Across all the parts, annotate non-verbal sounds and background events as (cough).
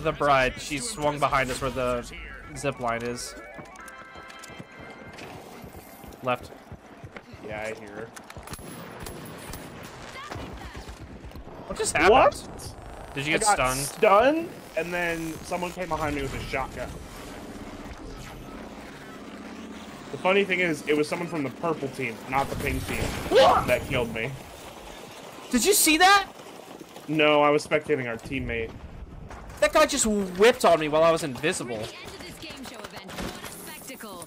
the bride. She swung behind us where the zip line is. Left. Yeah, I hear her. What just happened? What? Did you I get got stunned? Stunned, and then someone came behind me with a shotgun. The funny thing is, it was someone from the purple team, not the pink team, that killed me. Did you see that? No, I was spectating our teammate. That guy just whipped on me while I was invisible. Bring the end of this game show event. What a spectacle.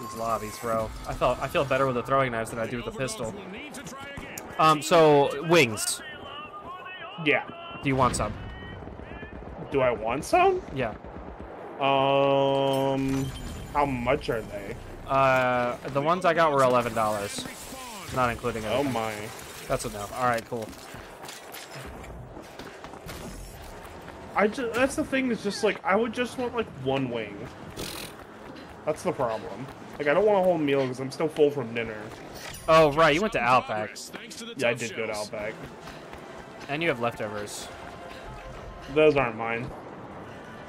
These lobbies, bro. I felt I feel better with the throwing knives than I do with the pistol. Um, so wings. Yeah. Do you want some? Do I want some? Yeah. Um, how much are they? Uh, the ones I got were eleven dollars, not including Oh my. That's enough. All right, cool. I just, that's the thing, is just like, I would just want like one wing. That's the problem. Like, I don't want a whole meal because I'm still full from dinner. Oh right, you went to Outback, Yeah, I did go to Outback. and you have leftovers. Those aren't mine.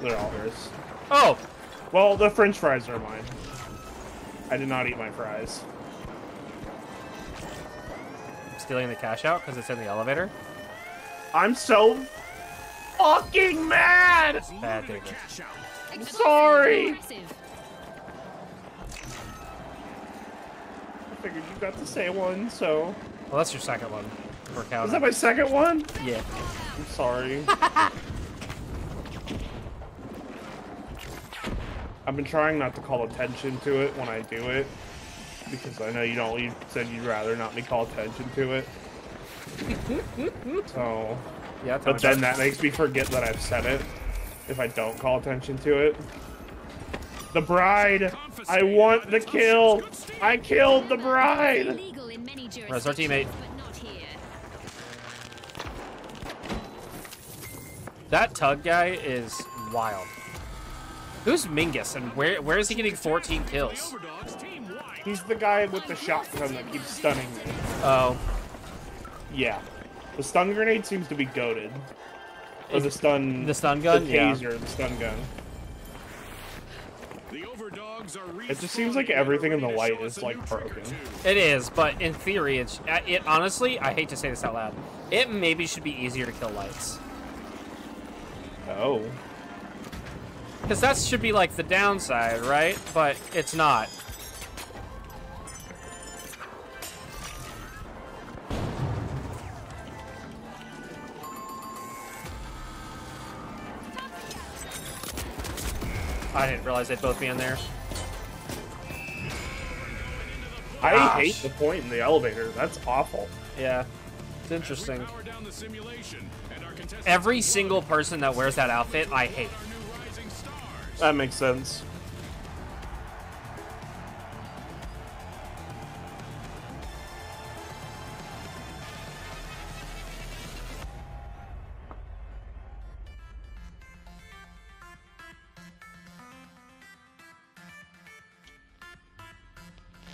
They're all hers. Oh, Well, the french fries are mine. I did not eat my fries. stealing the cash out because it's in the elevator. I'm so fucking mad! Bad, David. Exceptionally sorry. I figured you got to say one, so... Well, that's your second one. We're Is that my second one? Yeah. I'm sorry. (laughs) I've been trying not to call attention to it when I do it. Because I know you don't, you said you'd rather not me call attention to it. (laughs) So... Yeah. But then that makes me forget that I've said it. If I don't call attention to it. The bride! I want the kill! I killed the bride! Illegal in many Where's our teammate? jurisdictions, but not here. it. That tug guy is wild. Who's Mingus and where where is he getting 14 kills? He's the guy with the shotgun that keeps stunning me. Oh, Yeah. The stun grenade seems to be goaded. Or Is- the stun... the stun gun? The Yeah. the stun gun. The overdogs are It just seems like everything in the light is, like, broken. it is, but in theory, it's uh, it. Honestly, I hate to say this out loud. It maybe should be easier to kill lights. Oh. Because that should be like the downside, right? But it's not. I didn't realize they'd both be in there. I Gosh. hate the point in the elevator. That's awful. Yeah, it's interesting. Power down the simulation, and our contestants Every single person that wears that outfit, I hate. are new rising stars. That makes sense.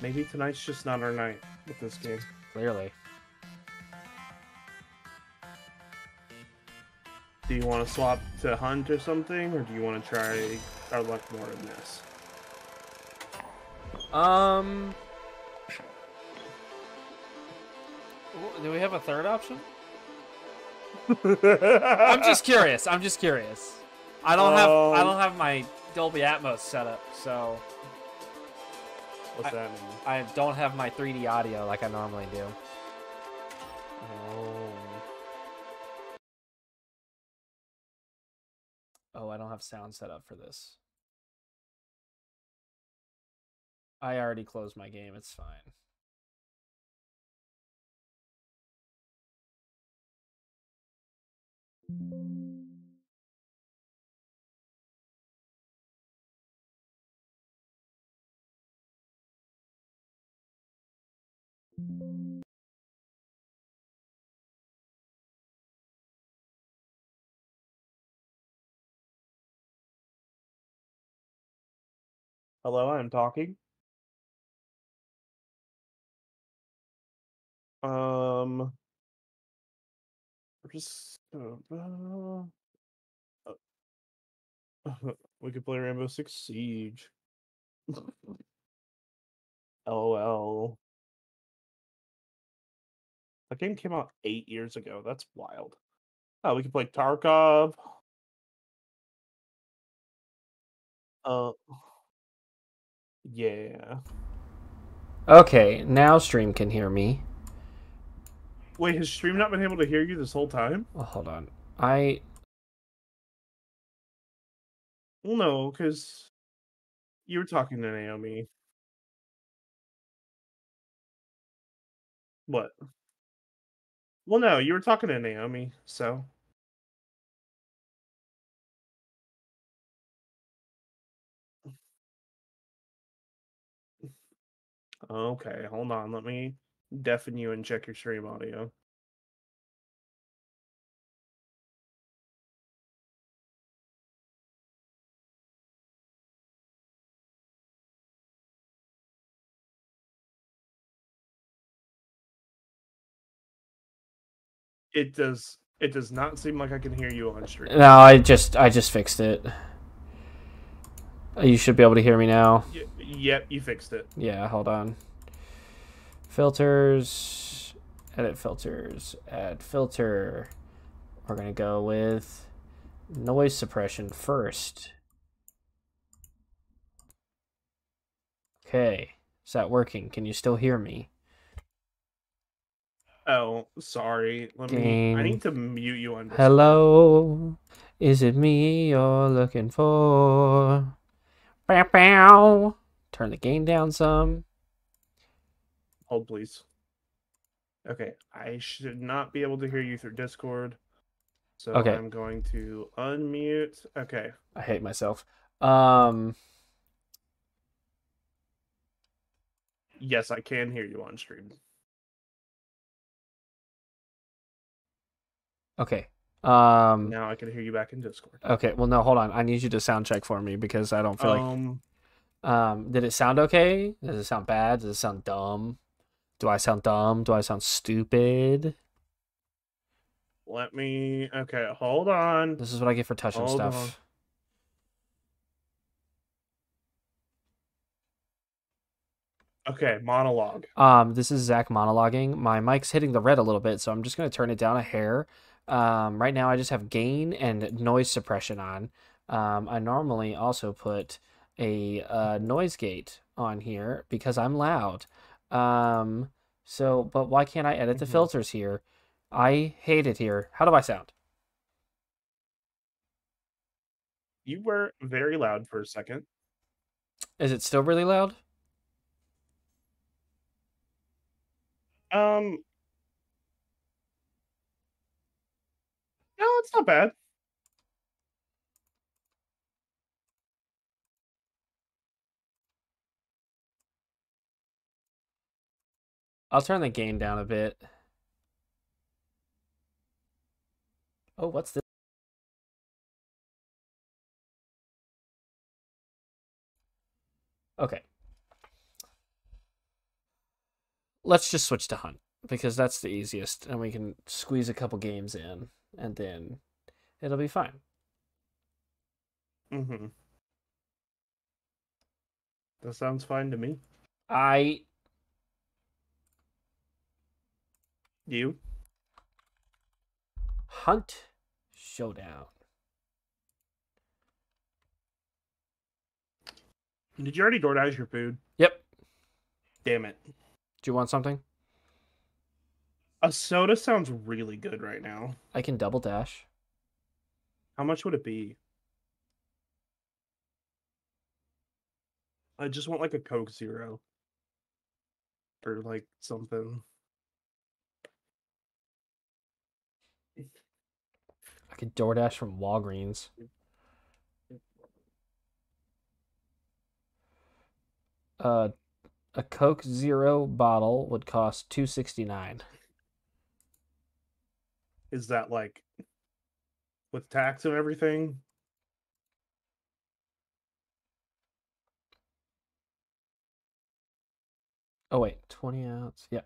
Maybe tonight's just not our night with this game. Clearly. Do you want to swap to Hunt or something, or do you want to try our luck more in this? Um. Do we have a third option? (laughs) I'm just curious. I'm just curious. I don't have I Um, don't have my Dolby Atmos set up, so What's that mean? I don't have my 3D audio like I normally do. Oh. Oh, I don't have sound set up for this. I already closed my game. It's fine. Hello, I'm talking. Um. Just, uh, uh, (laughs) we could play Rainbow Six Siege. (laughs) LOL. That game came out eight years ago. That's wild. Oh, we can play Tarkov. Uh, yeah. Okay, now stream can hear me. Wait, has stream not been able to hear you this whole time? Oh, hold on. I Well, no, because you were talking to Naomi. What? Well, no, you were talking to Naomi, so. Okay, hold on. Let me deafen you and check your stream audio. It does. It does not seem like I can hear you on stream. no, I just I just fixed it. You should be able to hear me now. Y- yep, you fixed it. Yeah, hold on. Filters, edit filters, add filter. We're gonna go with noise suppression first. Okay, is that working? Can you still hear me? Oh, sorry. Let me. I need to mute you on. Hello, is it me you're looking for? Bow, bow. Turn the gain down some. Hold, please. Okay, I should not be able to hear you through Discord. So Okay. I'm going to unmute. Okay. I hate myself. Um, Yes, I can hear you on stream. Okay. Um, Now I can hear you back in Discord. okay. Well, no, hold on. I need you to sound check for me because I don't feel like. Um, Um, did it sound okay? Does it sound bad? Does it sound dumb? Do I sound dumb? Do I sound stupid? let me. Okay, hold on. This is what I get for touching Hold stuff. on. Okay, monologue. Um, this is Zach monologuing. My mic's hitting the red a little bit, so I'm just gonna turn it down a hair. Um, right now I just have gain and noise suppression on. Um, I normally also put a uh, noise gate on here because I'm loud. Um, so, but why can't I edit the Mhm. filters here? I hate it here. How do I sound? You were very loud for a second. Is it still really loud? Um. No, it's not bad. I'll turn the gain down a bit. Oh, what's this? Okay. Let's just switch to Hunt because that's the easiest and we can squeeze a couple games in and then it'll be fine. Mm-hmm. That sounds fine to me. I You? Hunt Showdown. Did you already DoorDash your food? Yep. Damn it. Do you want something? A soda sounds really good right now. I can double dash. How much would it be? I just want like a Coke Zero. Or like something. I could DoorDash from Walgreens. Uh, a Coke Zero bottle would cost two sixty nine. Is that like with tax and everything? Oh wait, twenty ounce. Yeah.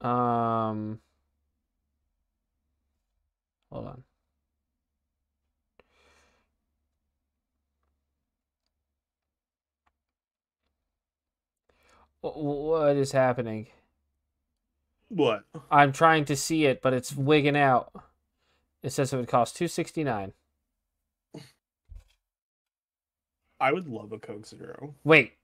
Um. Hold on. Wh- wh- What is happening? What? I'm trying to see it, but it's wigging out. It says it would cost two sixty nine. I would love a Coke Zero. Wait,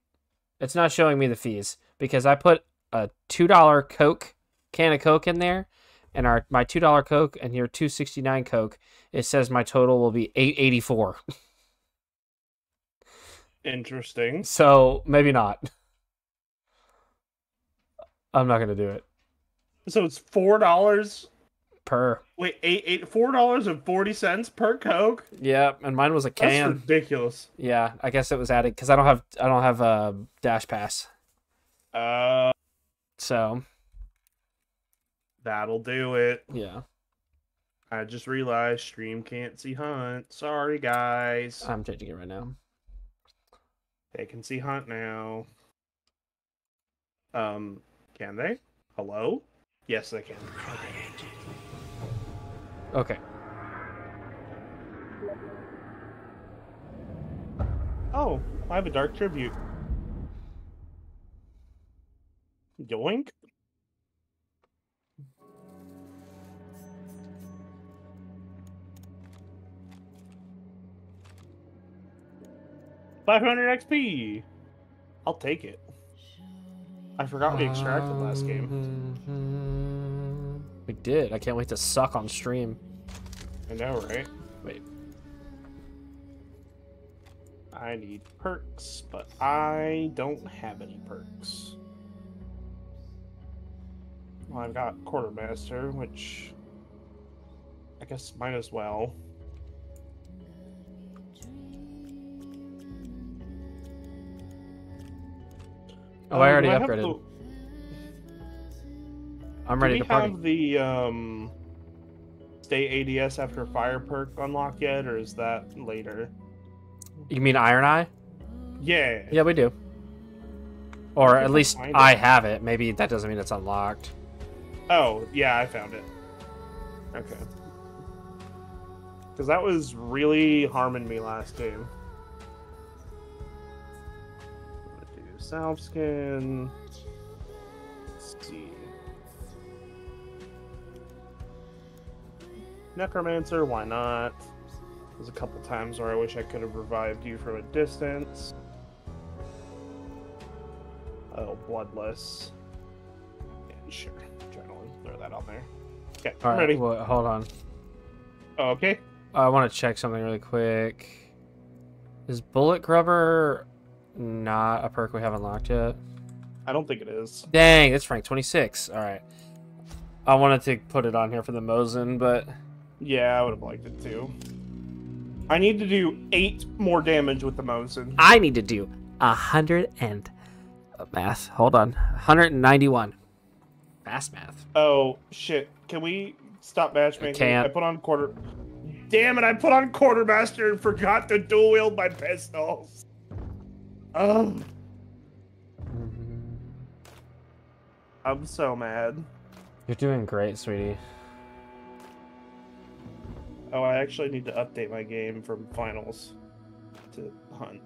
it's not showing me the fees because I put a two dollar Coke can of Coke in there, and our my two dollar Coke and your two sixty nine Coke. It says my total will be eight eighty four. Interesting. So maybe not. I'm not gonna do it. So it's four dollars. Per. Wait, eight eight four dollars and forty cents per Coke. Yeah, and mine was a That's can. ridiculous. Yeah, I guess it was added because I don't have I don't have a DashPass. Uh, So that'll do it. yeah, I just realized stream can't see Hunt. Sorry, guys. I'm changing it right now. They can see Hunt now. Um, can they? Hello? Yes, I can. Okay. Oh, I have a dark tribute. Yoink. Five hundred XP. I'll take it. I forgot we extracted last game. game. We did. I can't wait to suck on stream. I know, right? Wait. I need perks, but I don't have any perks. Well, I've got quartermaster, which I guess might as well. Oh, I Um, already do have upgraded. the- I'm do ready we to party. have the um, stay ADS after fire perk unlocked yet, or is that later? You mean Iron Eye? Yeah. Yeah, we do. Or at least I it. have it. Maybe that doesn't mean it's unlocked. Oh, yeah, I found it. Okay. Because that was really harming me last game. I'm gonna do self skin. Let's see. Necromancer, why not? There's a couple times where I wish I could have revived you from a distance. Oh, bloodless. Yeah, sure. Adrenaline. Throw that on there. Okay, All I'm right. ready. Well, hold on. Okay. I want to check something really quick. Is Bulletgrubber not a perk we haven't unlocked yet? I don't think it is. Dang, it's rank 26. All right. I wanted to put it on here for the Mosin, but Yeah, I would have liked it too. I need to do eight more damage with the Mosin. I need to do a hundred and uh, math. Hold on, 191. Fast math. Oh shit! Can we stop matchmaking? can't. I put on quarter. Damn it! I put on quartermaster and forgot to dual wield my pistols. Oh, I'm so mad. You're doing great, sweetie. Oh, I actually need to update my game from finals to hunt.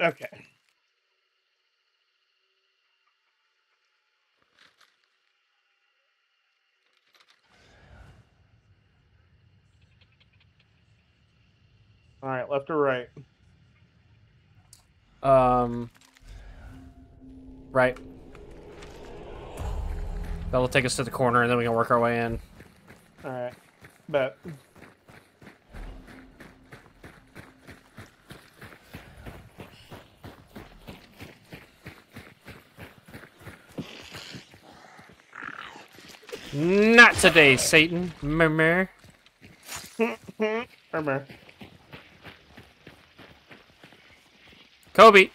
Okay. All right, left or right? Um. Right. That'll take us to the corner, and then we can work our way in. All right, bet. Not today, Satan. Murmur. Remember. Kobe.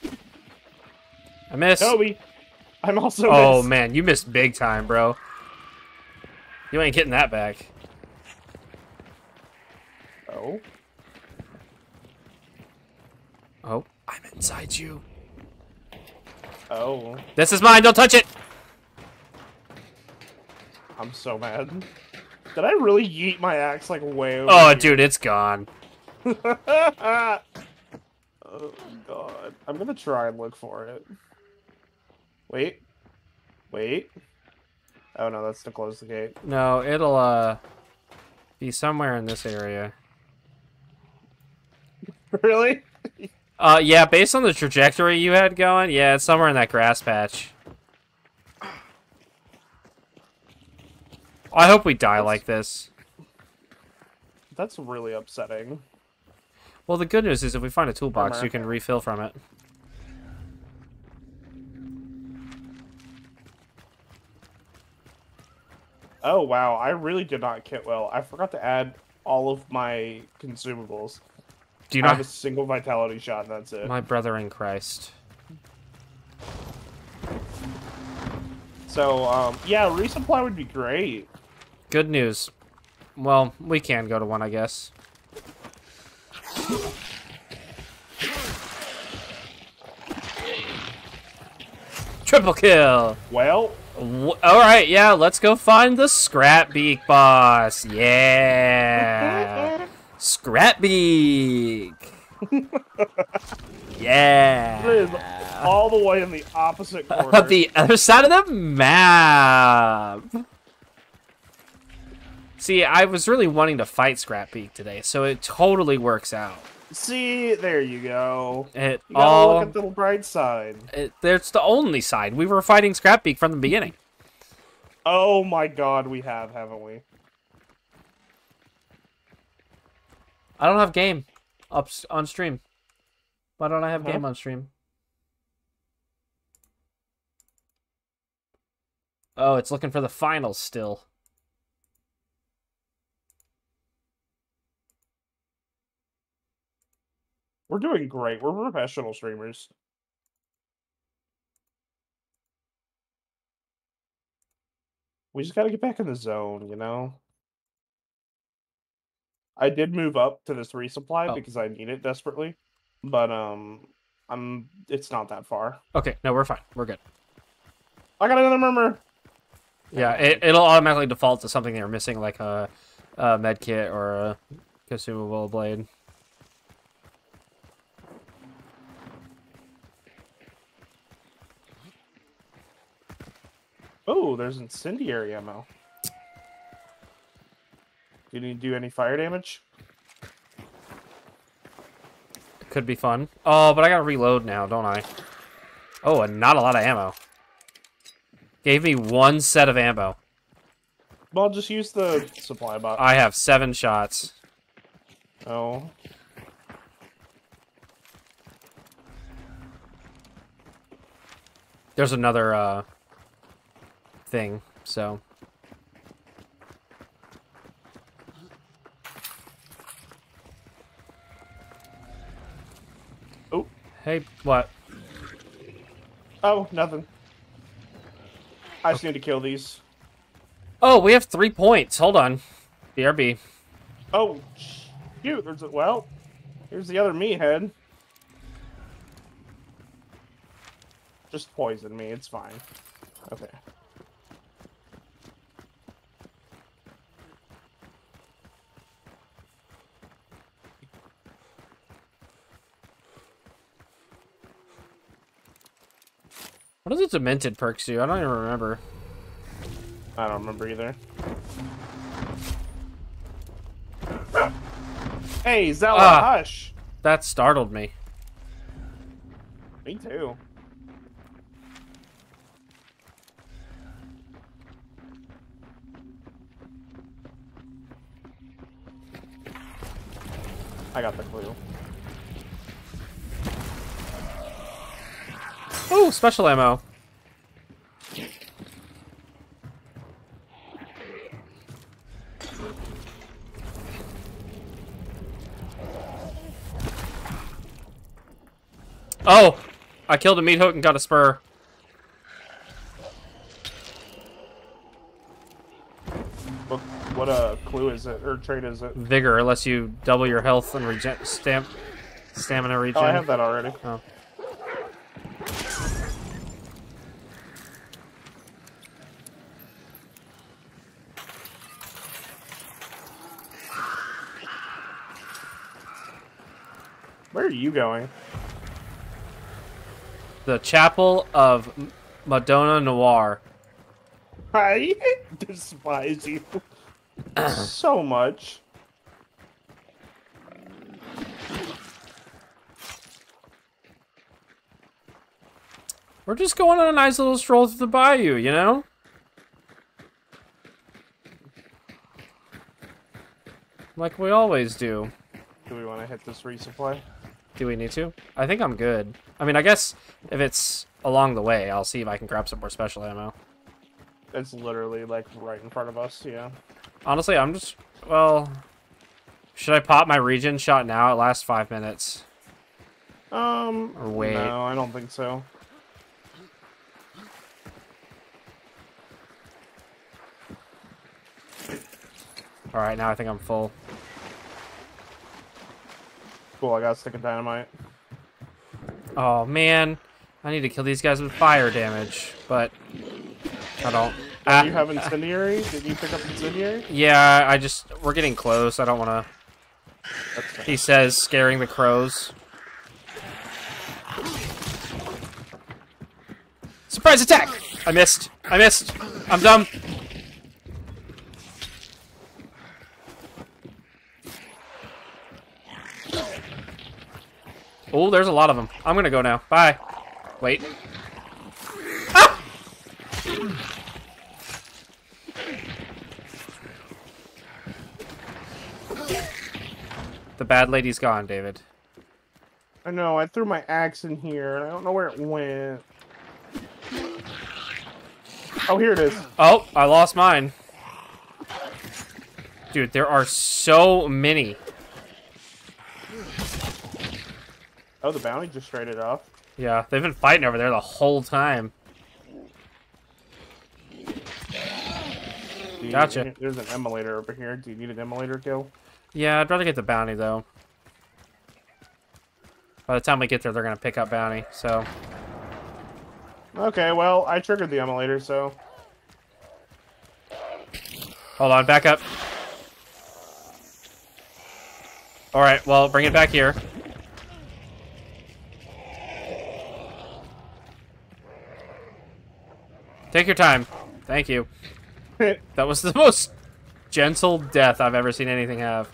I missed. Kobe. I'm also. Oh missed. man, you missed big time, bro. You ain't getting that back. Oh. Oh, I'm inside you. Oh. This is mine. Don't touch it. I'm so mad. Did I really yeet my axe like way over? Oh, here? dude, it's gone. (laughs) oh god. I'm gonna try and look for it. Wait. Wait. Oh no, that's to close the gate. No, it'll uh be somewhere in this area. (laughs) really? Uh, yeah, based on the trajectory you had going, yeah, it's somewhere in that grass patch. I hope we die like this. That's really upsetting. Well, the good news is if we find a toolbox, Bummer. you can refill from it. Oh wow, I really did not kit well. I forgot to add all of my consumables. Do you I have a single vitality shot, and that's it. My brother in Christ. So, um, yeah, resupply would be great. Good news. Well, we can go to one, I guess. Triple kill. Well, W- All right, yeah, let's go find the Scrapbeak boss. Yeah, Scrapbeak. (laughs) yeah. all the way in the opposite (laughs) corner. The other side of the map. See, I was really wanting to fight Scrap Scrapbeak today, so it totally works out. See, there you go. It You all look at the bright side. it, that's the only side. We were fighting Scrap Scrapbeak from the beginning. Oh my god, we have, haven't we? I don't have game up on stream. Why don't I have Huh? game on stream? Oh, it's looking for the finals still. We're doing great. We're professional streamers. We just gotta get back in the zone, you know? I did move up to this resupply Oh. because I need it desperately. But um I'm it's not that far. Okay, no, we're fine. We're good. I got another murmur. Yeah, it, it'll automatically default to something they're missing, like a, a med kit or a consumable blade. Oh, there's incendiary ammo. Do you need to do any fire damage? Could be fun. Oh, but I gotta reload now, don't I? Oh, and not a lot of ammo. Gave me one set of ammo. Well, just use the supply box. I have seven shots. Oh. There's another uh thing, so Oh. hey, what? Oh, nothing. I just need to kill these. Oh, we have three points. Hold on. BRB. Oh, shoot. There's a, well, here's the other meathead. Just poison me. It's fine. Okay. The demented perks do? I don't even remember. I don't remember either. Hey, Zella, Ah. hush. That startled me. Me too. I got the clue. Oh, special ammo. Oh! I killed a meat hook and got a spur. What, what uh, clue is it, or trait is it? Vigor lets you double your health and regen stamp stamina regen. Oh, I have that already. Oh. Where are you going? The Chapel of Madonna Noir. I (laughs) despise you (coughs) so much. We're just going on a nice little stroll through the bayou, you know? Like we always do. Do we want to hit this resupply? Do we need to? I think I'm good. I mean, I guess if it's along the way, I'll see if I can grab some more special ammo. It's literally like right in front of us. Yeah. Honestly, I'm just well. Should I pop my regen shot now? It lasts five minutes. Um. Or wait. No, I don't think so. All right, now I think I'm full. Cool. I got a stick of dynamite. Oh man, I need to kill these guys with fire damage, but I don't. Do Ah, you have incendiary? Did you pick up incendiary? yeah, I just we're getting close. I don't want to. He says, scaring the crows. Surprise attack! I missed. I missed. I'm dumb. Oh, there's a lot of them. I'm gonna go now. Bye. Wait. Ah! The bad lady's gone, David. I know. I threw my axe in here, and I don't know where it went. Oh, here it is. Oh, I lost mine. Dude, there are so many. Oh, the bounty just traded off. Yeah, they've been fighting over there the whole time. Do Gotcha. There's an immolator over here. Do you need an immolator kill? Yeah, I'd rather get the bounty, though. By the time we get there, they're going to pick up bounty, so... Okay, well, I triggered the immolator, so Hold on, back up. Alright, well, bring it back here. Take your time. Thank you. (laughs) That was the most gentle death I've ever seen anything have.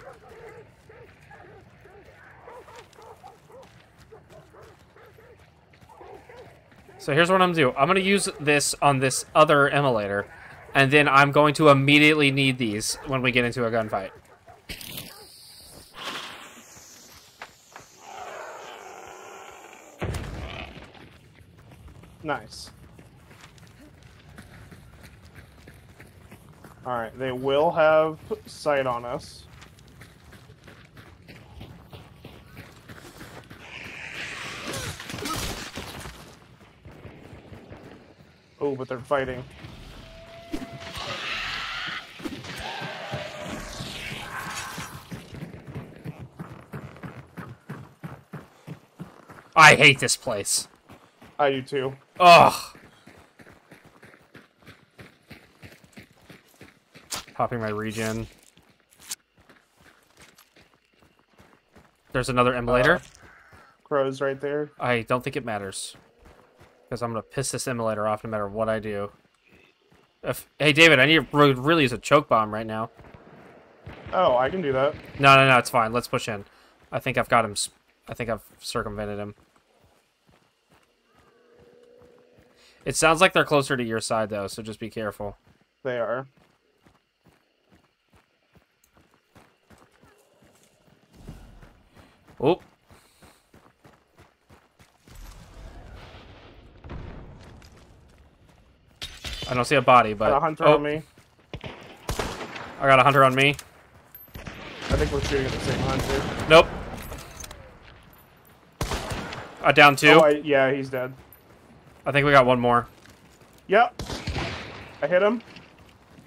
So here's what I'm gonna do. I'm gonna use this on this other immolator, and then I'm going to immediately need these when we get into a gunfight. nice. Alright, they will have sight on us. Oh, but they're fighting. I hate this place. I do too. Ugh. Popping my regen. There's another immolator. Uh, Crows right there. I don't think it matters. Because I'm going to piss this immolator off no matter what I do. If, hey, David, I need to really use a choke bomb right now. Oh, I can do that. No, no, no, it's fine. Let's push in. I think I've got him. I think I've circumvented him. It sounds like they're closer to your side, though, so just be careful. They are. Oh. I don't see a body, but Got a hunter oh, on me. I got a hunter on me. I think we're shooting at the same hunter. Nope. Uh, down two. Oh, I, yeah, he's dead. I think we got one more. Yep. I hit him.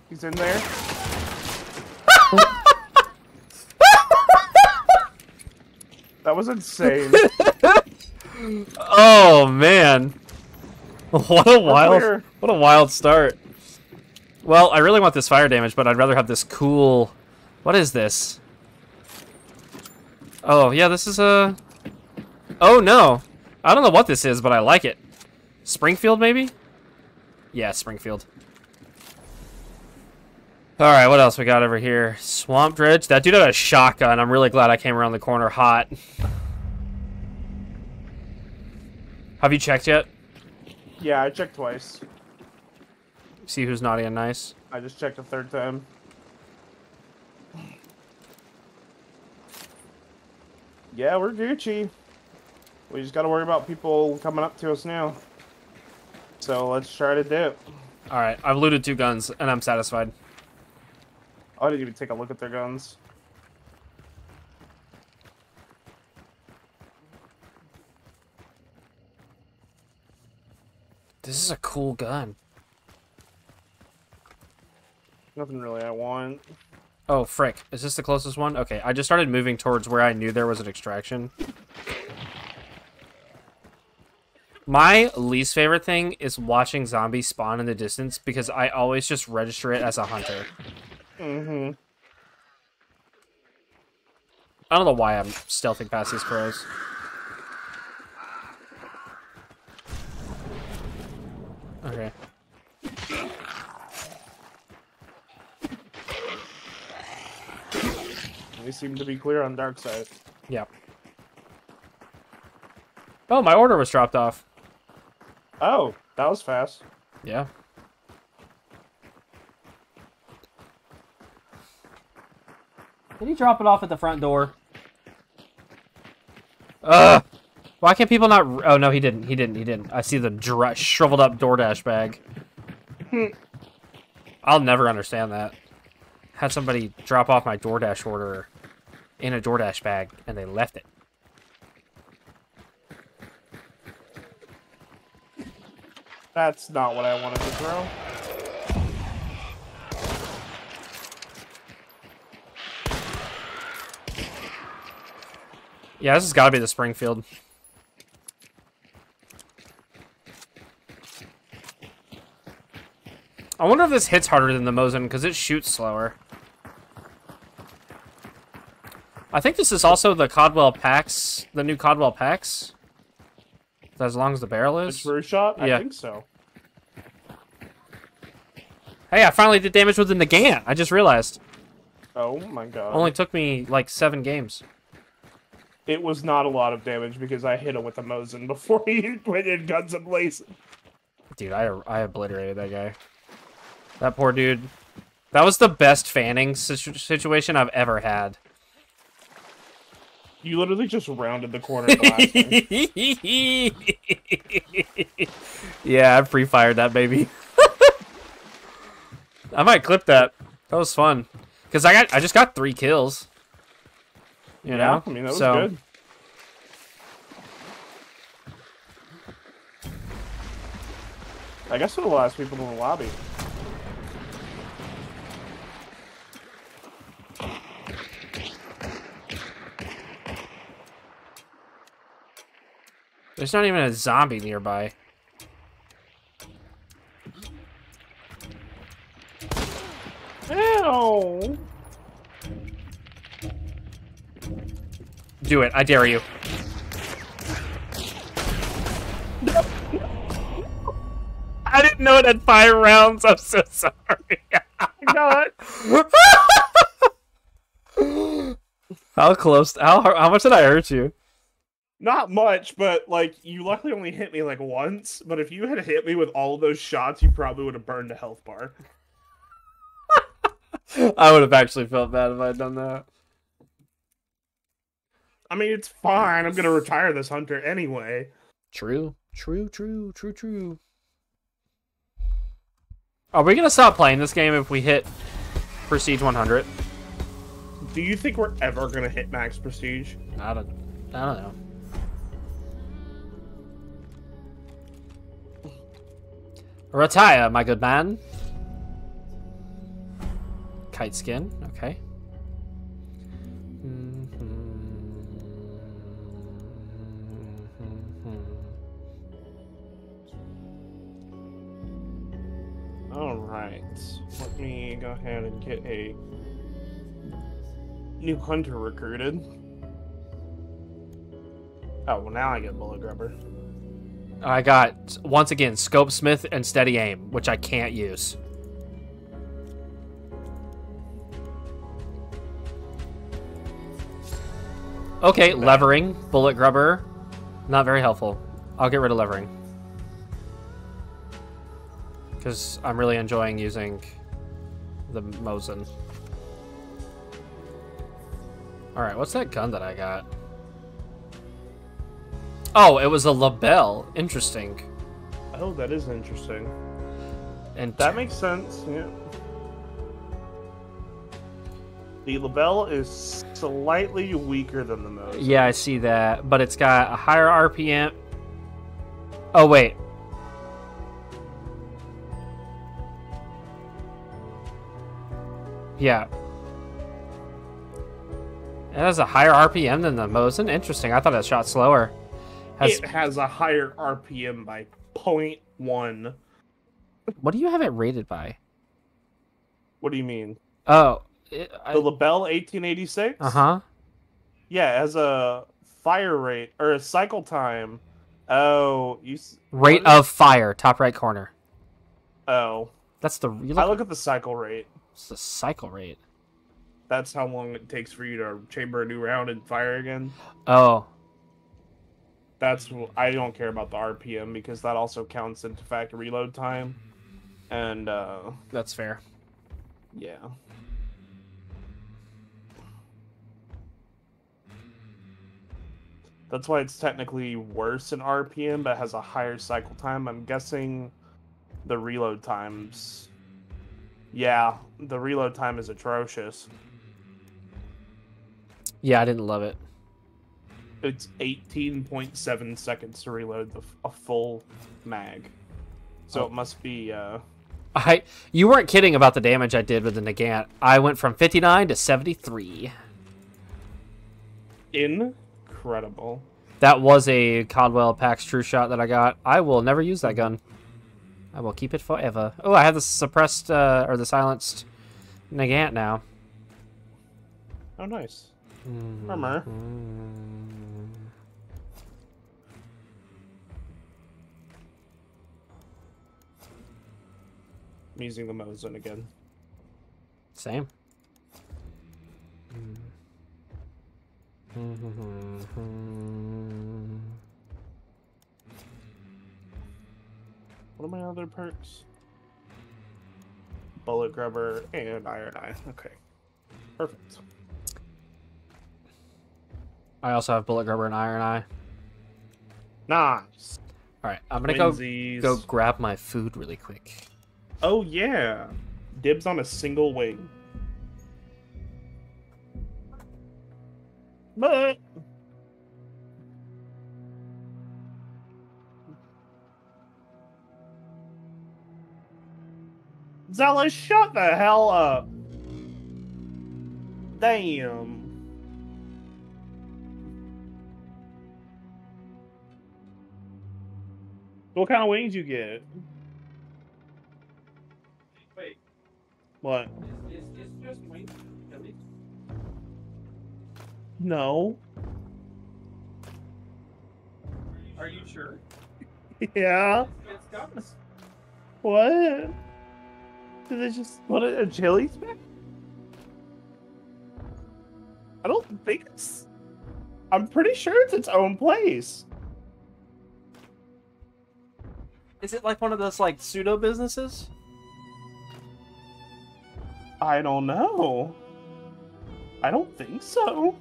He's in there. That was insane. (laughs) Oh man. (laughs) What a wild what a wild start. Well, I really want this fire damage, but I'd rather have this cool What is this? Oh, yeah, this is a Oh no. I don't know what this is, but I like it. Springfield maybe? Yeah, Springfield. Alright, what else we got over here? Swamp Dredge. That dude had a shotgun. I'm really glad I came around the corner hot. Have you checked yet? yeah, I checked twice. See who's naughty and nice. I just checked a third time. Yeah, we're Gucci. We just gotta worry about people coming up to us now. So let's try to do it. Alright, I've looted two guns, and I'm satisfied. I didn't even take a look at their guns. This is a cool gun. Nothing really I want. Oh, frick. Is this the closest one? Okay, I just started moving towards where I knew there was an extraction. My least favorite thing is watching zombies spawn in the distance because I always just register it as a hunter. Mm-hmm. I don't know why I'm stealthing past these crows. Okay. We seem to be clear on dark side. Yeah. Oh, my order was dropped off. Oh, that was fast. Yeah. Did he drop it off at the front door? Ugh! Why can't people not... Oh, no, he didn't. He didn't. He didn't. I see the shriveled up DoorDash bag. I'll never understand that. Had somebody drop off my DoorDash order in a DoorDash bag, and they left it. That's not what I wanted to throw. Yeah, this has got to be the Springfield. I wonder if this hits harder than the Mosin because it shoots slower. I think this is also the Caldwell Pax, the new Caldwell Pax. As long as the barrel It's is. first shot? Yeah. I think so. Hey, I finally did damage with the Nagant. I just realized. Oh my god. Only took me like seven games. It was not a lot of damage because I hit him with a Mosin before (laughs) he went in guns ablazing. Dude, I I obliterated that guy. That poor dude. That was the best fanning situ- situation I've ever had. You literally just rounded the corner last (laughs) yeah, I free fired that baby. (laughs) I might clip that. That was fun. Cause I got I just got three kills. You Yeah, know? I mean, that was so, good. I guess we're the last people in the lobby. There's not even a zombie nearby. Ow! Do it. I dare you. I didn't know it had five rounds. I'm so sorry. (laughs) God. (laughs) how close? How how much did I hurt you? Not much, but like you luckily only hit me like once. But if you had hit me with all of those shots, you probably would have burned a health bar. (laughs) I would have actually felt bad if I'd done that. I mean, it's fine. I'm gonna retire this hunter anyway. True, true, true, true, true. Are we gonna stop playing this game if we hit Prestige 100? Do you think we're ever gonna hit max Prestige? I don't, I don't know. Retire, my good man. Kite skin, okay. Hmm. Right. Let me go ahead and get a new hunter recruited. Oh, well, now I get Bulletgrubber. I got, once again, Scope Smith and Steady Aim, which I can't use. Okay, levering, Bulletgrubber. Not very helpful. I'll get rid of levering. Because I'm really enjoying using the Mosin. Alright, what's that gun that I got? Oh, it was a Lebel. Interesting. Oh, that is interesting. And That makes sense. Yeah. The Lebel is slightly weaker than the Mosin. Yeah, I see that, but it's got a higher RPM. Oh wait. Yeah. It has a higher RPM than the Mosin. Interesting. I thought it shot slower. Has It has a higher RPM by 0.1. what do you have it rated by? What do you mean? Oh, it, The Lebel 1886? uh huh. Yeah, it has a fire rate or a cycle time. Oh, you. Rate of fire, top right corner. Oh, That's the you I look, look at the cycle rate. It's the cycle rate. That's how long it takes for you to chamber a new round and fire again. Oh, That's I don't care about the RPM because that also counts into fact reload time. And uh that's fair. yeah. That's why it's technically worse in RPM but has a higher cycle time. I'm guessing the reload times Yeah, the reload time is atrocious. Yeah, I didn't love it. It's 18.7 seconds to reload the, a full mag. So Oh. it must be uh I you weren't kidding about the damage I did with the Nagant. I went from 59 to 73. incredible. That was a Caldwell Pax True Shot that I got. I will never use that gun. I will keep it forever. Oh, I have the suppressed uh, or the silenced Nagant now. Oh, nice. Mm-hmm. Armor. I'm using the Mosin again. Same. Mm-hmm. Mm-hmm. What are my other perks? Bulletgrubber and Iron Eye. Okay. Perfect. I also have Bulletgrubber and Iron Eye. Nice. All right, I'm gonna go go grab my food really quick. Oh yeah. Dibs on a single wing. But Zealous, shut the hell up. Damn. What kind of wings you get? Wait, What? is, is just wings? No. Are you sure? (laughs) Yeah. It's gums. What? Did they just put in Chili's back? I don't think it's. I'm pretty sure it's its own place. Is it like one of those like pseudo businesses? I don't know. I don't think so.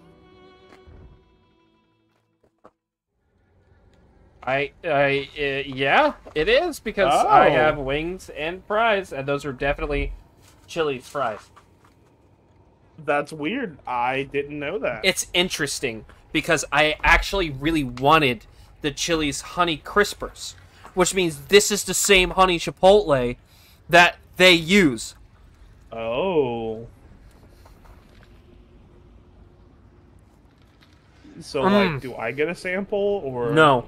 I, I, uh, yeah, it is because I Oh. have wings and fries, and those are definitely Chili's fries. That's weird. I didn't know that. It's interesting because I actually really wanted the Chili's Honey Crispers, which means this is the same honey chipotle that they use. Oh. So, Mm. like, do I get a sample or No.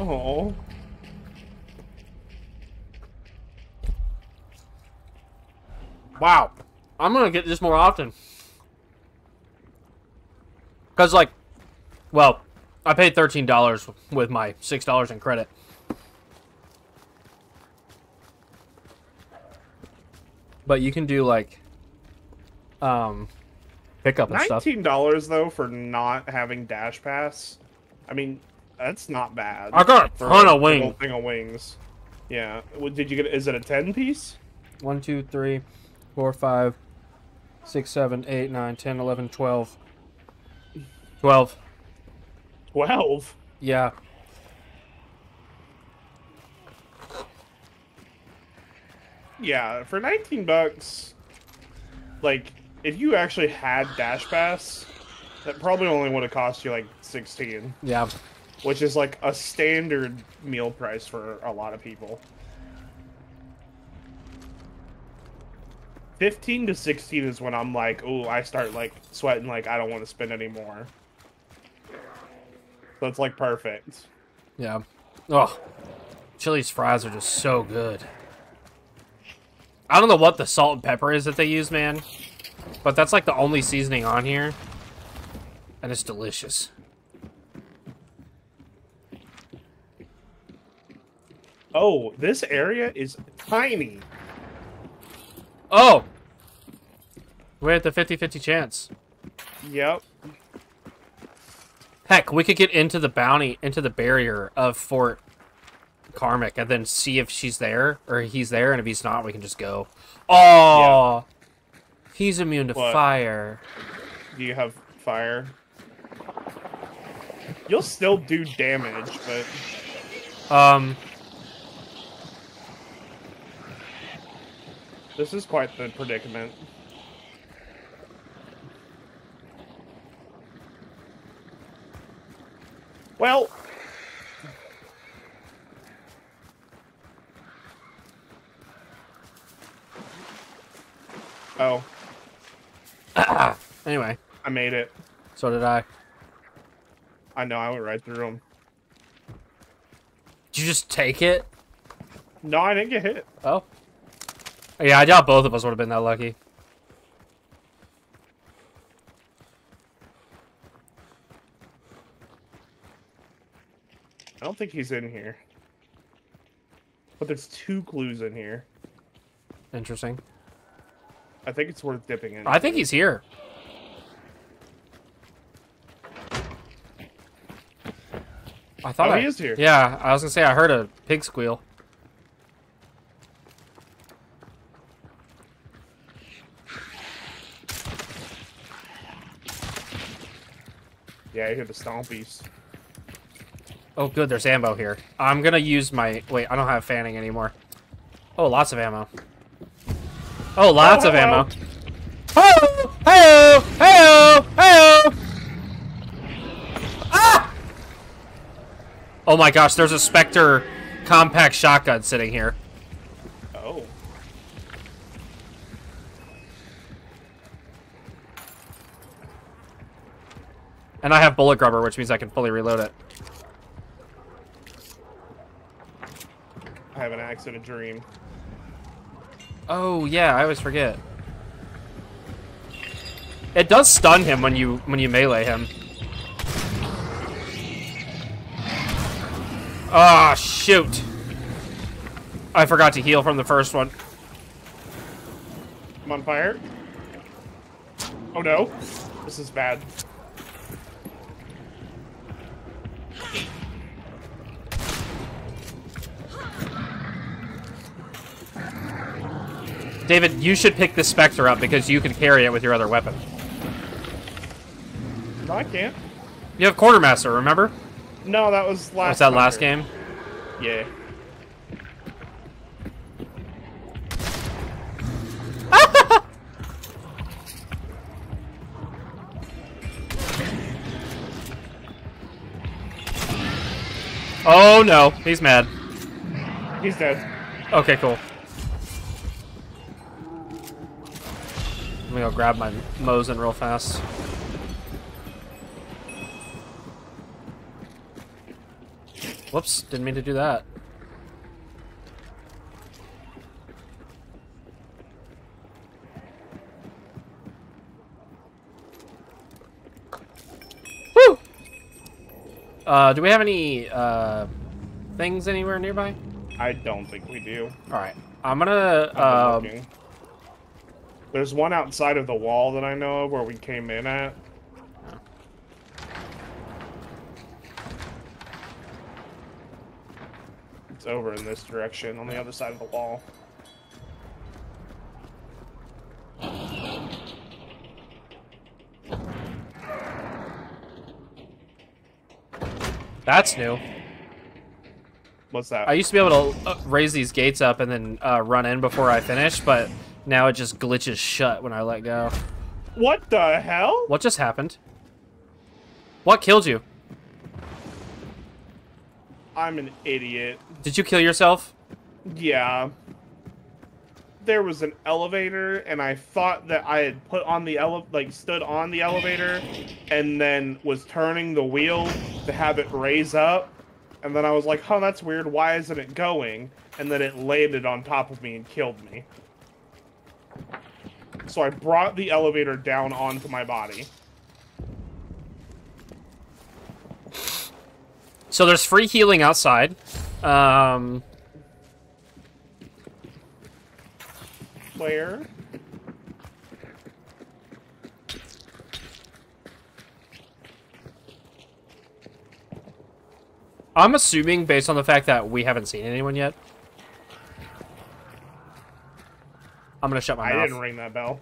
Oh, Wow. I'm gonna get this more often. Cause like, well, I paid thirteen dollars with my six dollars in credit. But you can do like, um, pickup and stuff. nineteen dollars though for not having DashPass. I mean, that's not bad. I got a for ton of big old wings. Thing of wings. Yeah. What did you get? Is it a ten piece? One, two, three, four, five, six, seven, eight, nine, ten, eleven, twelve. Twelve. Twelve. Yeah. Yeah, for 19 bucks, like, if you actually had DashPass, that probably only would have cost you like 16, Yeah. Which is like a standard meal price for a lot of people. 15 to 16 is when I'm like, oh, I start like sweating, like, I don't want to spend any more. So it's like perfect. Yeah. Oh, Chili's fries are just so good. I don't know what the salt and pepper is that they use, man. But that's like the only seasoning on here. And it's delicious. Oh, this area is tiny. Oh! We're at the 50-50 chance. Yep. Heck, we could get into the bounty, into the barrier of Fort Carmick, and then see if she's there, or he's there, and if he's not, we can just go. Oh! He's immune to What? fire. Do you have fire? You'll still do damage, but Um, this is quite the predicament. Well, oh, (coughs) anyway, I made it. so did I. I know I went right through them. Did you just take it? No, I didn't get hit. Oh. Yeah, I doubt both of us would have been that lucky. I don't think he's in here. But there's two clues in here. Interesting. I think it's worth dipping in. I think he's here. I thought Oh, I, he is here. Yeah, I was gonna say I heard a pig squeal. Yeah, I hear the stompies. Oh, good, there's ammo here. I'm gonna use my. Wait, I don't have fanning anymore. Oh, lots of ammo. Oh, lots Oh, of ammo. Oh, hey, hey, hey. Ah! Oh my gosh, there's a Spectre compact shotgun sitting here. And I have Bulletgrubber, which means I can fully reload it. I have an axe and a dream. Oh yeah, I always forget. It does stun him when you when you melee him. Ah, shoot. I forgot to heal from the first one. I'm on fire. Oh no. This is bad. David, you should pick this Spectre up because you can carry it with your other weapon. No, I can't. You have Quartermaster, remember? No, that was last. Was that last game? Yeah. (laughs) Oh no, he's mad. He's dead. Okay, cool. Go grab my Mosin real fast. Whoops, didn't mean to do that. Woo! Uh, do we have any, uh, things anywhere nearby? I don't think we do. Alright, I'm gonna, um, looking. There's one outside of the wall that I know of where we came in at. It's over in this direction on the other side of the wall. that's new. What's that? I used to be able to uh, raise these gates up and then uh, run in before I finish, but now it just glitches shut when I let go. What the hell? What just happened? What killed you? I'm an idiot. Did you kill yourself? Yeah. There was an elevator, and I thought that I had put on the ele- like stood on the elevator, and then was turning the wheel to have it raise up, and then I was like, "Huh, that's weird. Why isn't it going?" And then it landed on top of me and killed me. So I brought the elevator down onto my body. So there's free healing outside. Um, Where? I'm assuming based on the fact that we haven't seen anyone yet. I'm gonna shut my I mouth. didn't ring that bell.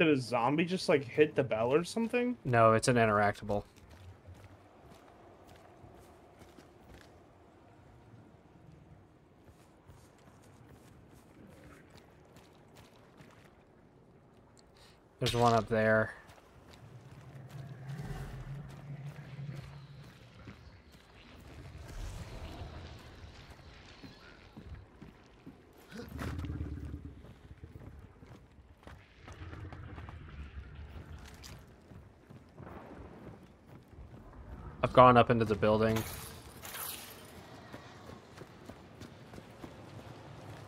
Did a zombie just like hit the bell or something? No, it's an interactable. There's one up there. Gone up into the building.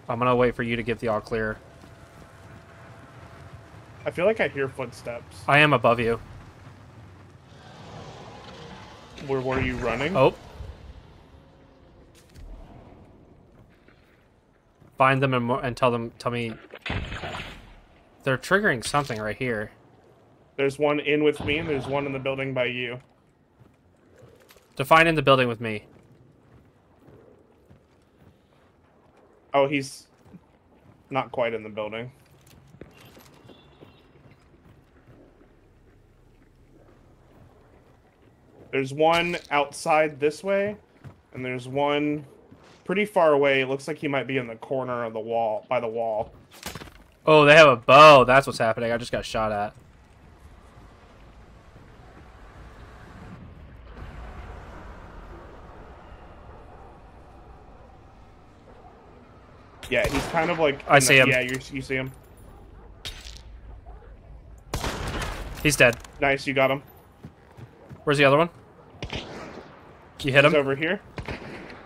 I'm gonna wait for you to give the all clear. I feel like I hear footsteps. I am above you. Where were you running? Oh. Find them and, and tell them. Tell me. They're triggering something right here. There's one in with me, and there's one in the building by you. Define in the building with me. Oh, he's not quite in the building. There's one outside this way, and there's one pretty far away. It looks like he might be in the corner of the wall, by the wall. Oh, they have a bow. That's what's happening. I just got shot at. Yeah, he's kind of like. I in the- see him. Yeah, you, you see him. He's dead. Nice, you got him. Where's the other one? You hit He's him? over here.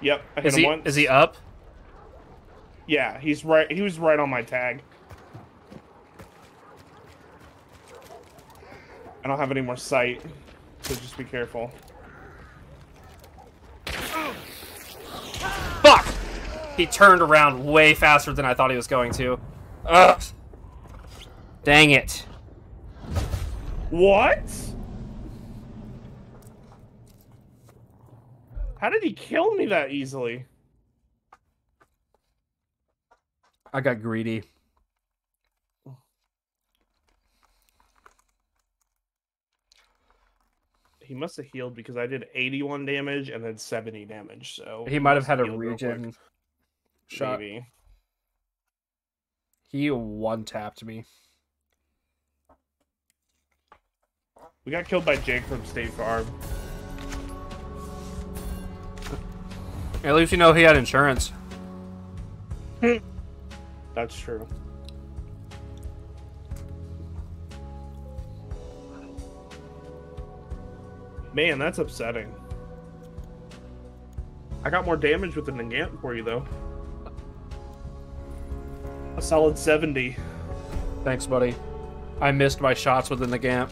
Yep, I hit Is him he, once. is he up? Yeah, he's right. He was right on my tag. I don't have any more sight, so just be careful. He turned around way faster than I thought he was going to. Ugh. Dang it. What? How did he kill me that easily? I got greedy. He must have healed because I did 81 damage and then 70 damage. So he, might have had a regen shot. Maybe. He one tapped me. We got killed by Jake from State Farm. At least you know he had insurance. (laughs) That's true. Man, that's upsetting. I got more damage with the Nagant for you, though. A solid 70, Thanks, buddy. I missed my shots within the Nagant.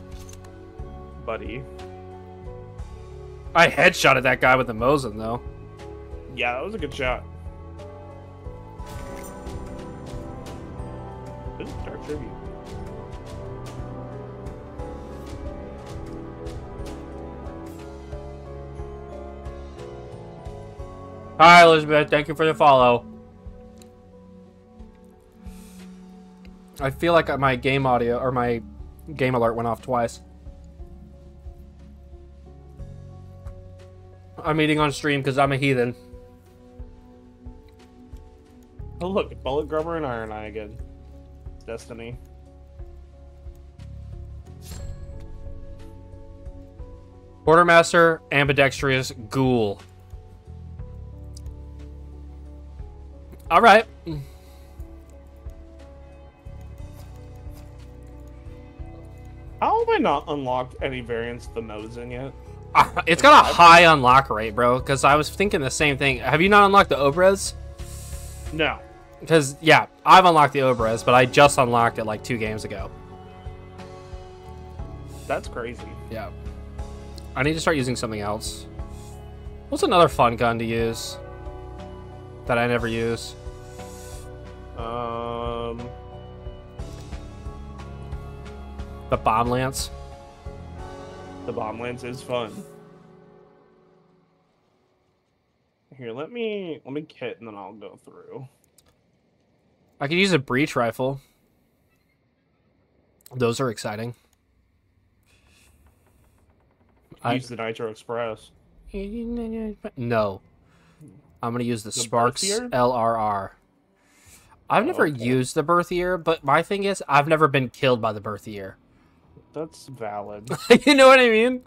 buddy. I headshotted that guy with the Mosin though. Yeah, that was a good shot. Ooh, Dark Tribute. Hi, Elizabeth. Thank you for the follow. I feel like my game audio or my game alert went off twice. I'm eating on stream because I'm a heathen. Oh, look, Bulletgrubber and Iron Eye again. Destiny. Quartermaster, ambidextrous, ghoul. All right. Not unlocked any variants of the Mosin yet? Uh, (laughs) It's got a high unlock rate, bro. Because I was thinking the same thing. Have you not unlocked the Obrez? No. Because yeah, I've unlocked the Obrez, but I just unlocked it like two games ago. That's crazy. Yeah. I need to start using something else. What's another fun gun to use that I never use? Um, The bomb lance. the bomb lance is fun. Here, let me let me kit and then I'll go through. I could use a breach rifle. Those are exciting. I- Use the Nitro Express. No. I'm gonna use the, The Sparks Berthier? LRR. I've never oh, okay. used the Berthier, but my thing is I've never been killed by the Berthier. That's valid. (laughs) you know what I mean?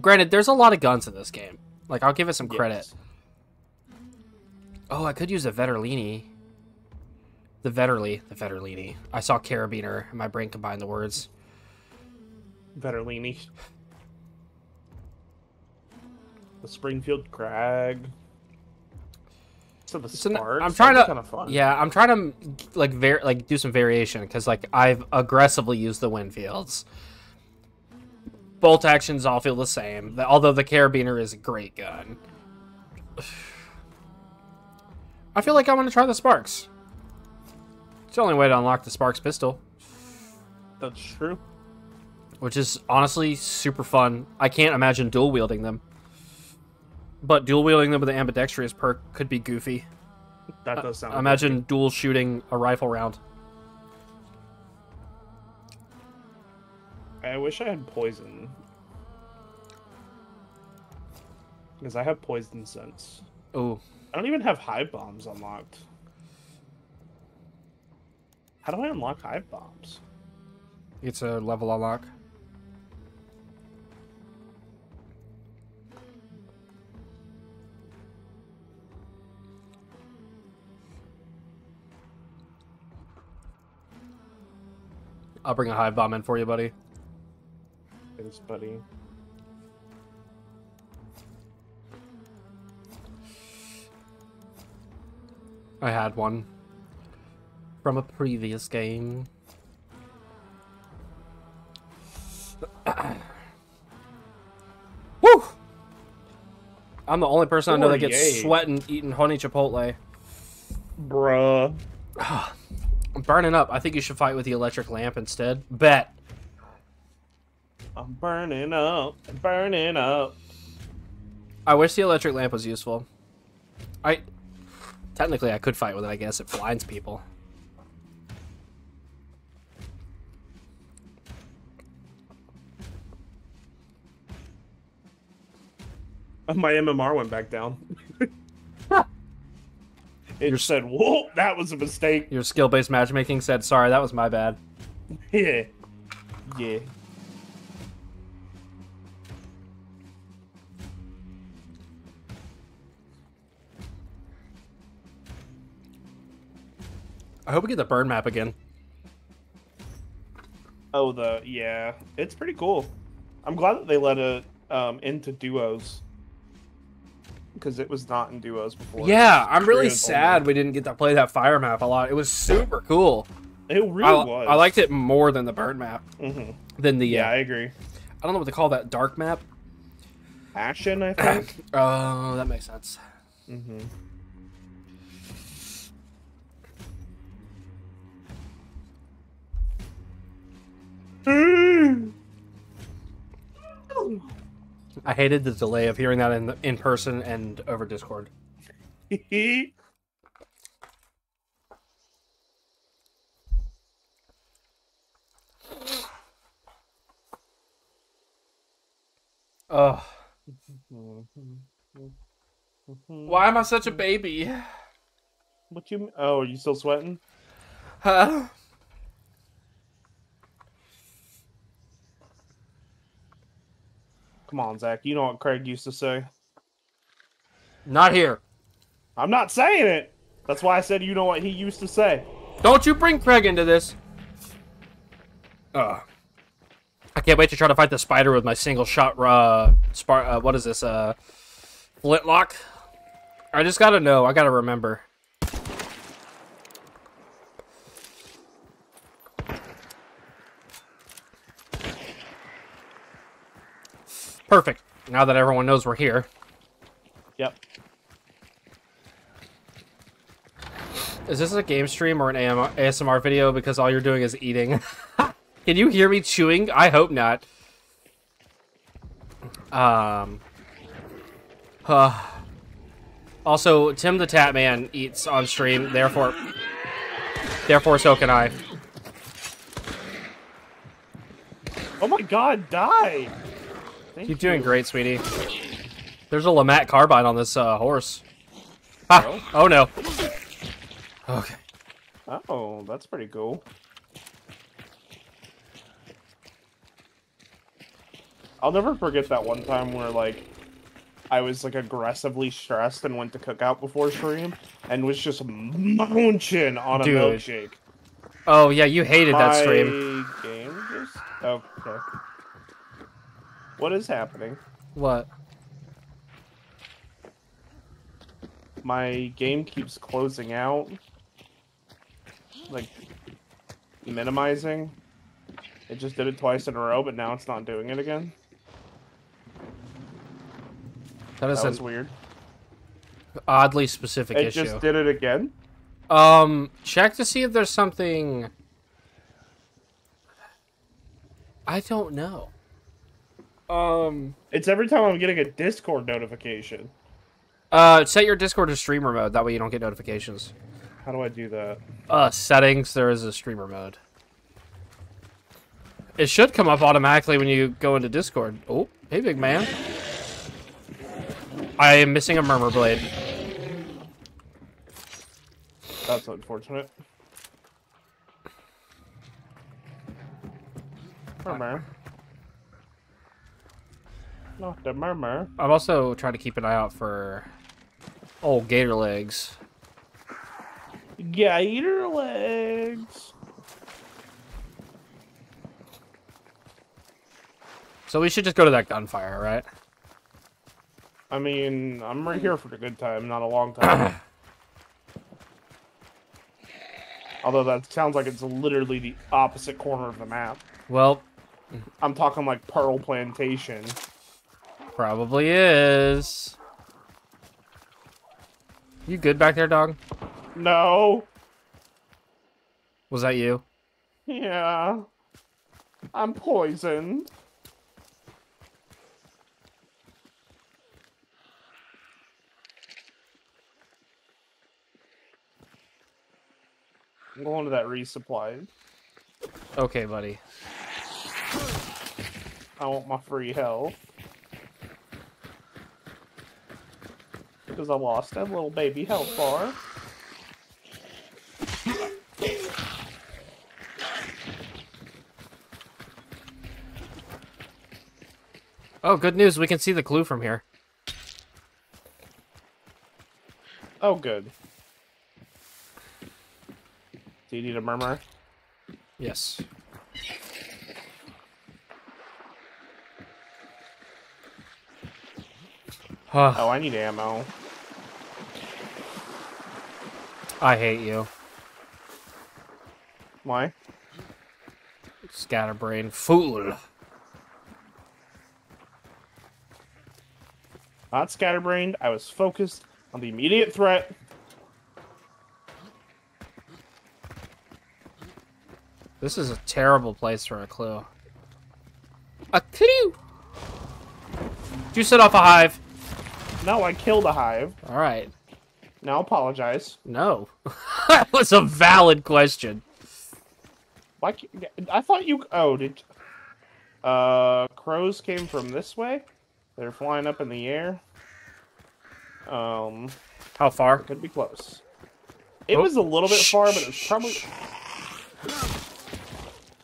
Granted, there's a lot of guns in this game. Like I'll give it some credit. Yes. Oh, I could use a Vetterlini. The Vetterli, the Vetterlini. I saw Carabiner, and my brain combined the words. Vetterlini. (laughs) The Springfield Krag. So the So Sparks. I'm trying to, kind of fun. yeah, I'm trying to like var- like do some variation because like I've aggressively used the Winfields. Bolt actions all feel the same, although the Carabiner is a great gun. (sighs) I feel like I want to try the Sparks. It's the only way to unlock the Sparks pistol, That's true. which is honestly super fun. I can't imagine dual wielding them, but dual wielding them with the ambidextrous perk could be goofy. That uh, does sound. Imagine dual shooting a rifle round. I wish I had poison. Because I have poison sense. Oh, I don't even have hive bombs unlocked. How do I unlock hive bombs? it's a level unlock. I'll bring a hive bomb in for you, buddy. Thanks, buddy. I had one from a previous game. (coughs) Woo! I'm the only person I know that gets sweating eating honey chipotle. Bruh. (sighs) (sighs) I'm burning up. I think you should fight with the electric lamp instead. Bet. I'm burning up. Burning up. I wish the electric lamp was useful. I technically I could fight with it. I guess it blinds people. (laughs) My MMR went back down. (laughs) it said, "Whoa, that was a mistake." Your skill-based matchmaking said, "Sorry, that was my bad." Yeah, yeah. I hope we get the burn map again. Oh, the yeah, it's pretty cool. I'm glad that they let it um, into duos because it was not in duos before. Yeah, I'm really sad only. we didn't get to play that fire map a lot. It was super cool. It really I, was. I liked it more than the burn map. hmm Than the Yeah, uh, I agree. I don't know what to call that dark map. Ashen, I (coughs) think. Oh, that makes sense. hmm I hated the delay of hearing that in in person and over Discord. Oh, why am I such a baby? What you? Oh, are you still sweating? Huh? Come on, Zach. You know what Craig used to say. Not here. I'm not saying it. That's why I said you know what he used to say. Don't you bring Craig into this. Ugh. I can't wait to try to fight the spider with my single shot. Uh, spar- uh, what is this? Uh, flintlock. I just gotta know. I gotta remember. Perfect. Now that everyone knows we're here. Yep. Is this a game stream or an AM- ASMR video because all you're doing is eating? (laughs) Can you hear me chewing? I hope not. Um. uh, (sighs) also, Tim the Tatman eats on stream, therefore, therefore, so can I. Oh my God! Die. Thank You're doing you. great, sweetie. There's a LeMat carbine on this uh, horse. Ah, oh no. Okay. Oh, that's pretty cool. I'll never forget that one time where like I was like aggressively stressed and went to cook out before stream and was just munching on a Dude. milkshake. Oh yeah, you hated that stream. My game just okay. What is happening? What? My game keeps closing out. Like minimizing. It just did it twice in a row, but now it's not doing it again. That is That was weird. oddly specific It issue. just did it again. Um, check to see if there's something. I don't know. Um, It's every time I'm getting a Discord notification. uh, set your Discord to streamer mode. That way you don't get notifications. How do I do that? Uh, settings. There is a streamer mode. It should come up automatically when you go into Discord. Oh, hey, big man. I am missing a murmur blade. That's unfortunate. Murmur. Not the murmur. I'm also trying to keep an eye out for old gator legs. Gator legs. So we should just go to that gunfire, right? I mean, I'm right here for a good time, not a long time. (coughs) Although that sounds like it's literally the opposite corner of the map. Well, I'm talking like Pearl Plantation. Probably is. You good back there, dog? No. Was that you? Yeah. I'm poisoned. I'm going to that resupply. Okay, buddy. I want my free health. Because I lost that little baby health bar. Oh, good news. We can see the clue from here. Oh, good. Do you need a murmur? Yes. Huh, Oh, I need ammo. I hate you. Why? Scatterbrain fool. Not scatterbrained. I was focused on the immediate threat. This is a terrible place for a clue. A clue! Did you set off a hive? No, I killed a hive. Alright. Now apologize. No. (laughs) that was a valid question. Why? I thought you. Oh, did. Uh, crows came from this way. They're flying up in the air. Um, How far? could be close. It Oh. was a little bit far, but it was probably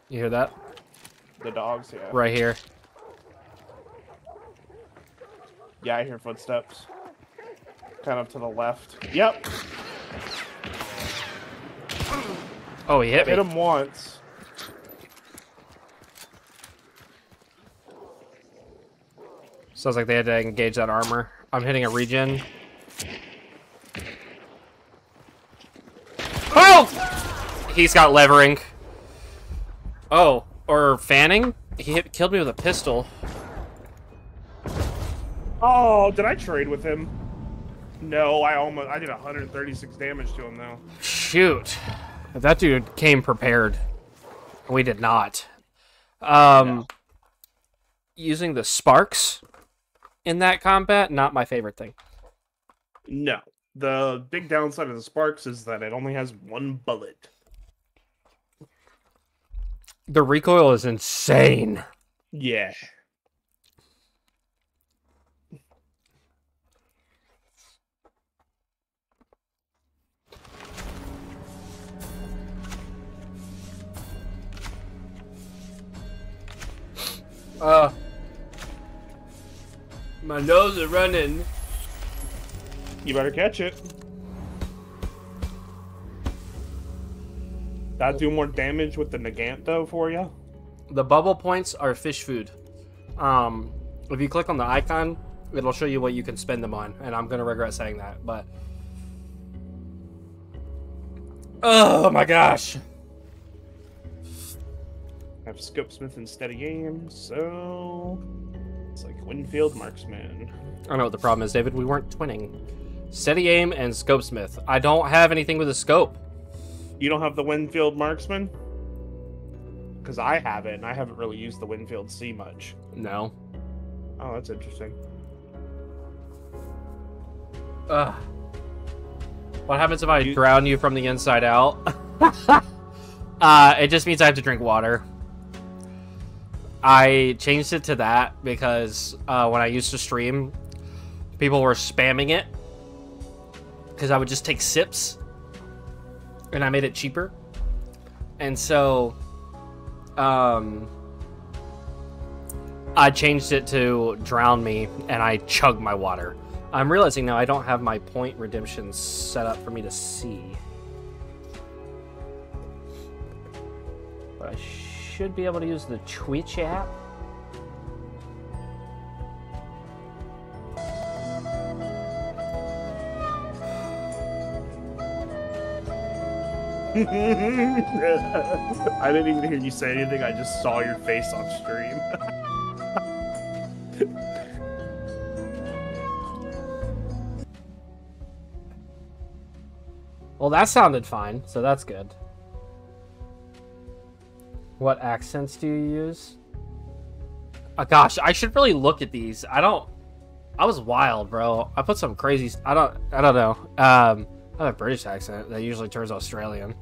You hear that? the dogs. Yeah. Right here. Yeah, I hear footsteps. Kind of to the left. Yep. Oh, he hit Hit him once. Sounds like they had to engage that armor. I'm hitting a regen. Oh! He's got levering. Oh, or fanning? He hit, killed me with a pistol. Oh, did I trade with him? No, I almost. I did 136 damage to him though. Shoot. That dude came prepared. We did not. Um, Using the sparks in that combat, not my favorite thing. No. The big downside of the sparks is that it only has one bullet. The recoil is insane. Yeah. Uh, my nose is running. You better catch it. That do more damage with the Nagant though for you? The bubble points are fish food. Um, if you click on the icon, it'll show you what you can spend them on, and I'm gonna regret saying that, but. Oh my gosh! Have Scope Smith instead of aim, so it's like Winfield Marksman. I don't know what the problem is, David. We weren't twinning. Steady aim and scope smith. I don't have anything with a scope. You don't have the Winfield Marksman? Because I have it, and I haven't really used the Winfield C much. No. Oh, that's interesting. Ugh. What happens if I You- drown you from the inside out? (laughs) uh, it just means I have to drink water. I changed it to that because uh, when I used to stream, people were spamming it because I would just take sips, and I made it cheaper. And so, um, I changed it to drown me, and I chug my water. I'm realizing now I don't have my point redemption set up for me to see. But I should be able to use the Twitch app. (laughs) I didn't even hear you say anything. I just saw your face on stream. (laughs) Well, that sounded fine, so that's good. What accents do you use? Oh, gosh, I should really look at these. I don't. I was wild, bro. I put some crazy. I don't. I don't know. Um, I have a British accent that usually turns Australian.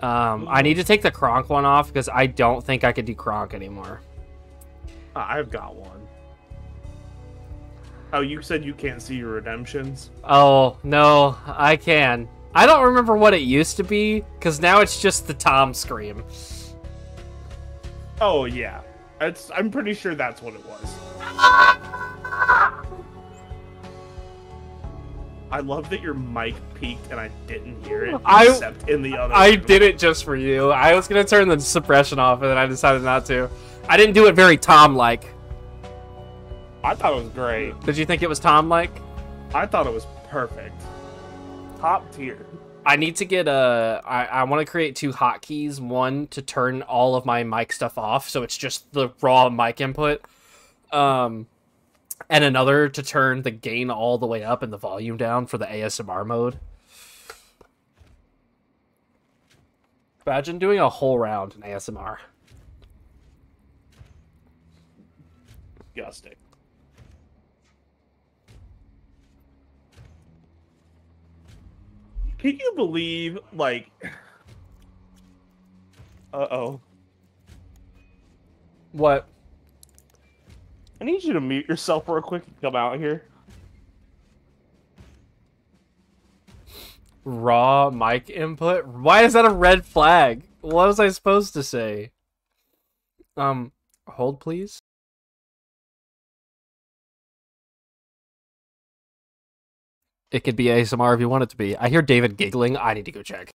Um, I need to take the Kronk one off because I don't think I could do Kronk anymore. I've got one. Oh, you said you can't see your redemptions. Oh, no, I can. I don't remember what it used to be, because now it's just the Tom scream. Oh yeah, it's. I'm pretty sure that's what it was. I love that your mic peaked and I didn't hear it I- except in the other. I room. did it just for you. I was gonna turn the suppression off, and then I decided not to. I didn't do it very Tom-like. I thought it was great. Did you think it was Tom-like? I thought it was perfect. Top tier. I need to get a. I, I want to create two hotkeys. One to turn all of my mic stuff off, so it's just the raw mic input. Um, and another to turn the gain all the way up and the volume down for the ASMR mode. Imagine doing a whole round in ASMR. Disgusting. Can you believe, like, uh oh. What? I need you to mute yourself real quick and come out here. Raw mic input? Why is that a red flag? What was I supposed to say? Um, hold please. It could be ASMR if you want it to be. I hear David giggling. I need to go check.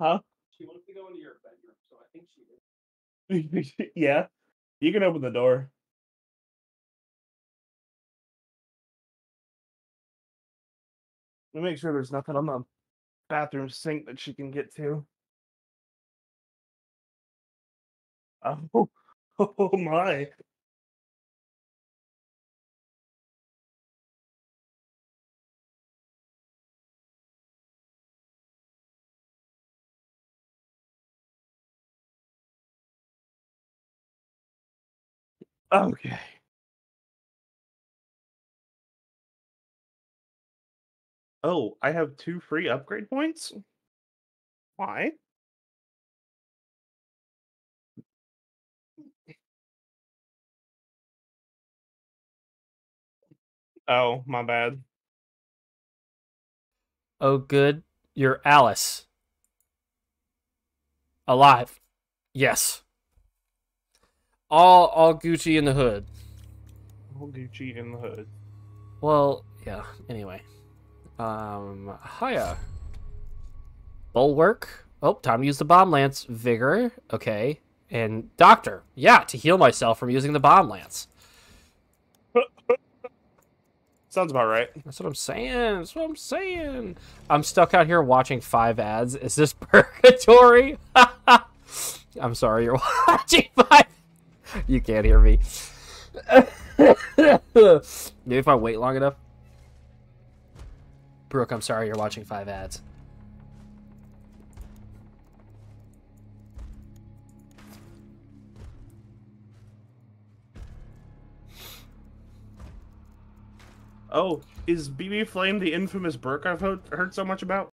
Huh? She wants to go into your bedroom, so I think she did. (laughs) yeah. You can open the door. Let me make sure there's nothing on the bathroom sink that she can get to. (laughs) Oh, (laughs) oh my. Okay. Oh, I have two free upgrade points? Why? Oh, my bad. Oh, good. You're Alice. Alive. Yes. All all Gucci in the hood. All Gucci in the hood. Well, yeah. Anyway, um, hiya. Bulwark. Oh, time to use the bomb lance. Vigor. Okay. And doctor. Yeah, to heal myself from using the bomb lance. (laughs) Sounds about right. That's what I'm saying. That's what I'm saying. I'm stuck out here watching five ads. Is this (laughs) purgatory? (laughs) I'm sorry, you're watching five. (laughs) You can't hear me. Maybe (laughs) if I wait long enough. Brooke, I'm sorry, you're watching five ads. Oh, is BB Flame the infamous Burke I've heard, heard so much about?